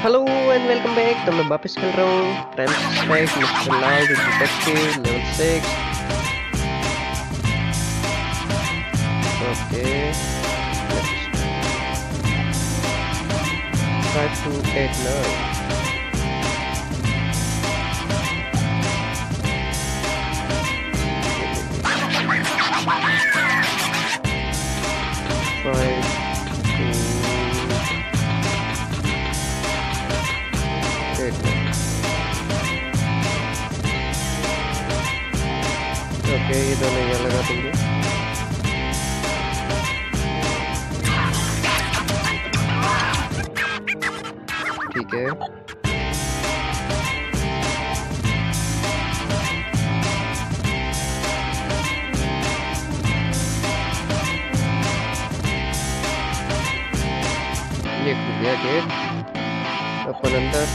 Hello and welcome back तो मैं वापस खेल रहा हूँ time strike mister Lal detective level six okay five two eight nine ठीक है ये खुल गया गेट अपन अंदर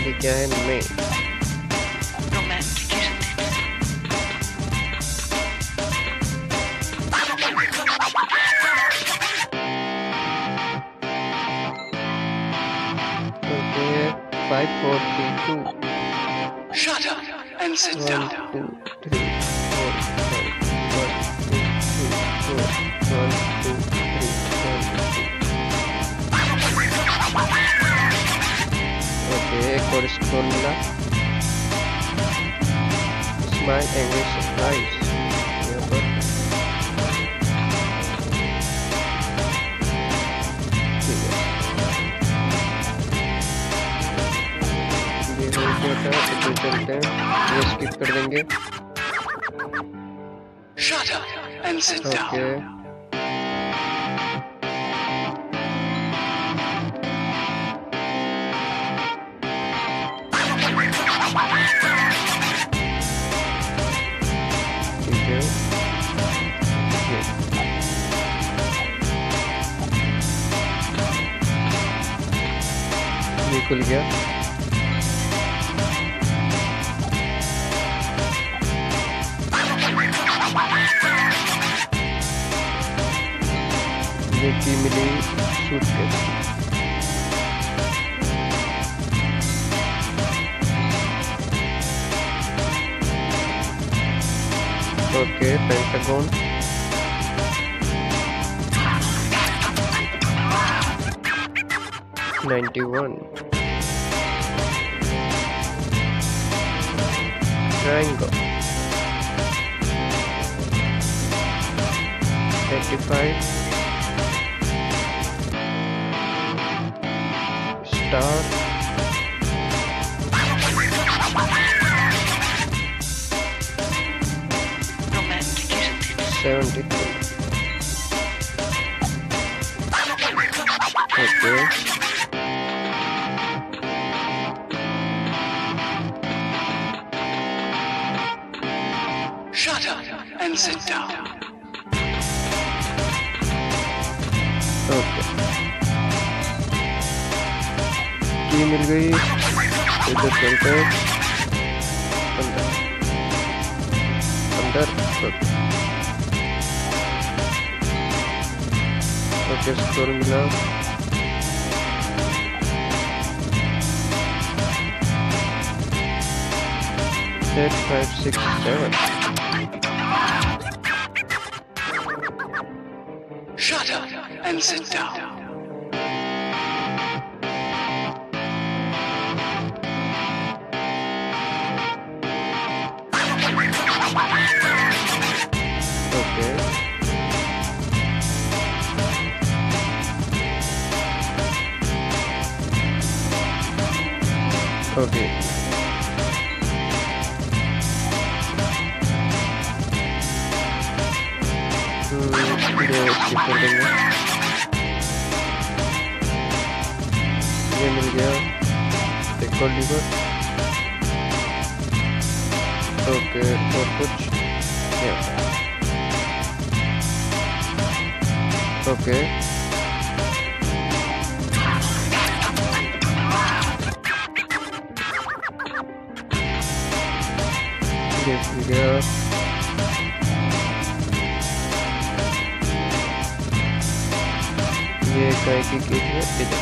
ये क्या है मैं five, four, three, two. Shut up and sit One, down. Two, three, four, five. One, two, three, four. One, two, three, four. Okay, correspond. Smile and be surprised. था तो चलते हैं ये स्किप कर देंगे। ओके खुल गया। देखने की मिली छूट okay pentagon ninety one triangle 85 dog. Okay. Shut up and sit down. Okay. की मिल गई। इधर चलते हैं। अंदर। अंदर। ओके स्कोर मिला। Eight five six seven. Shut up and sit down. Bien moldeado de Colliver. Toque Orkoch. Bien. Bien. ये कहीं की की है इधर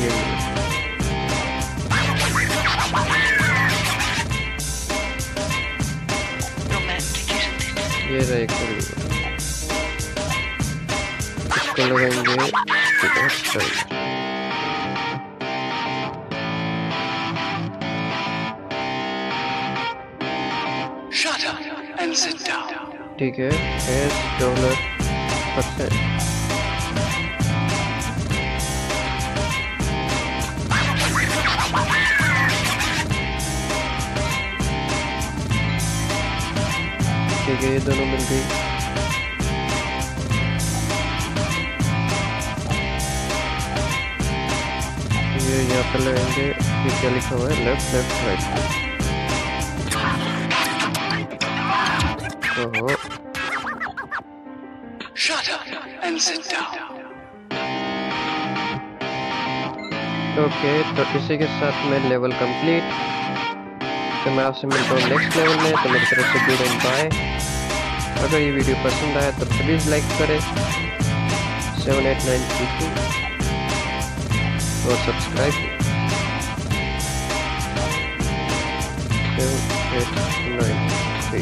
ये मिला। Romantic, isn't it? ये रहा एक और ये वाला। इसको लगाएंगे इधर side Shut up and sit down. ठीक है एस डॉलर परसेंट ठीक है, ये दोनों मिल गई। ये यहाँ पर लगाएँगे ये क्या लिखा हुआ है? लेफ़्ट लेफ़्ट राइट ओहो। Shut up and sit down. Okay तो इसी के साथ में लेवल कंप्लीट तो मैं आपसे मिलता हूँ नेक्स्ट लेवल में तो मेरी तरफ़ से गुड एंड बाय अगर ये वीडियो पसंद आया तो प्लीज़ लाइक करें. Seven eight nine three two और subscribe seven eight nine three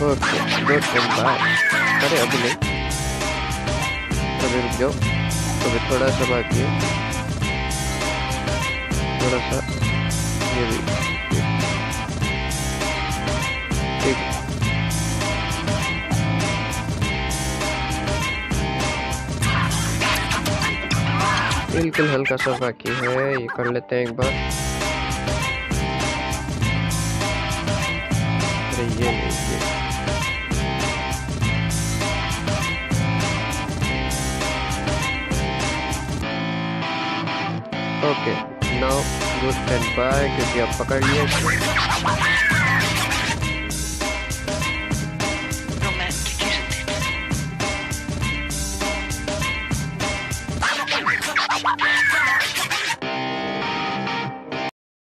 good and bye अरे, अभी नहीं। अभी रुक जाओ। अभी थोड़ा सा बाकी है। थोड़ा सा ये भी। ठीक बिल्कुल हल्का सा बाकी है। ये कर लेते हैं एक बार। अरे, ये नहीं। ये okay now good and bye क्योंकि आप पकड़ लिए इसको।